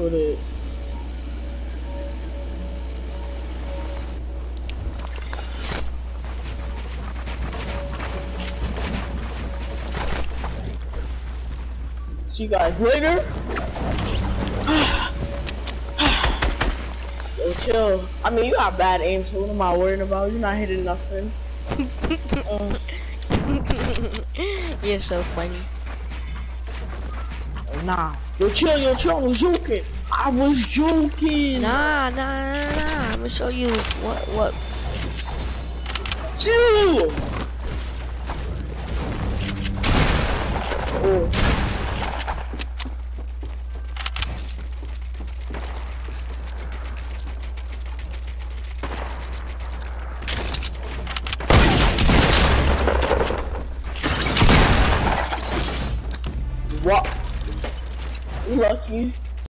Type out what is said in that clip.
Put it. See you guys later. Yo, chill. I mean, you got bad aim, so what am I worrying about? You're not hitting nothing. um, You're so funny. Nah. Yo, chill, yo, chill. I was joking. I was joking. Nah, nah, nah, nah. I'm gonna show you what, what. Chill. Oh. What? Lucky.